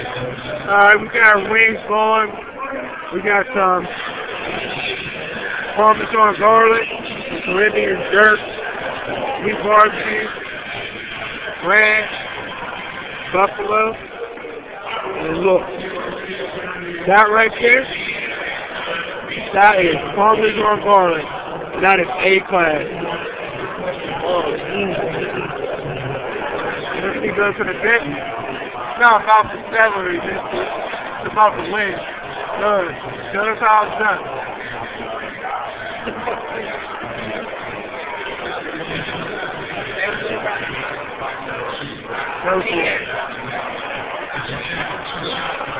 Alright, we got wings going. We got some Parmesan garlic, Caribbean jerk, beef barbecue, ranch, buffalo, and look. That right there, that is Parmesan garlic. That is A class. Oh, mm. Me go to the dip. Not about the celery, it's, about the wings. Good. Show us how it's done. So cool.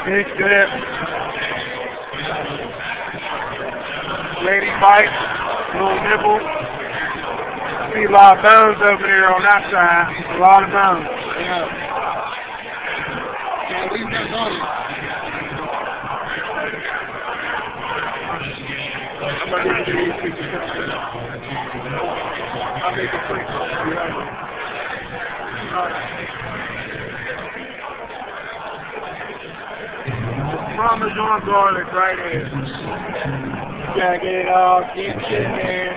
Big dip. Lady bite, little nibble. See a lot of bones over there on that side. A lot of bones. Yeah. Quick. Parmesan garlic right here. Gotta get it all, get it in there,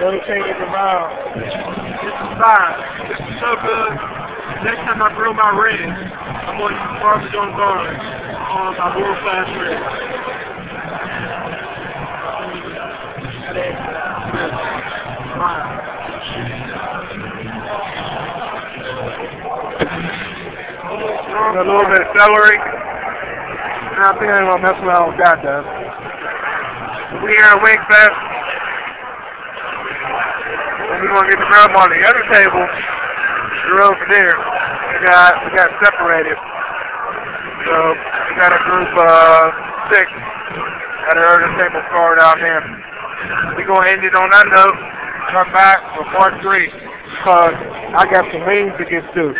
rotate it around. This is fine. This is so good. Next time I grill my ribs, I'm gonna use Parmesan garlic on my world class ribs. A little bit of celery. I think I'm gonna mess around with that though. We here at Wing Fest. We're gonna get the grub on the other table. Over there. We got we got separated. So we got a group of six at our table card out here. We're gonna end it on that note. Come back for part three. Cause I got some wings to get to.